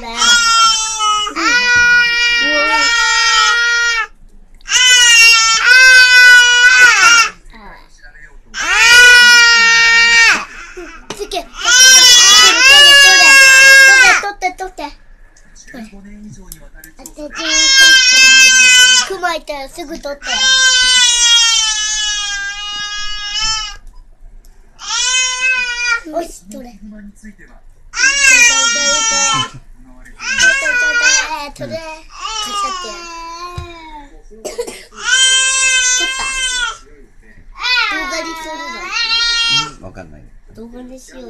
だよ。すぐ取って。よし、取れ、行われている取れ、取れ、取れ、取れ、取れ、カシャってやる。取った。動画にするうん。わかんない。動画にしようよ。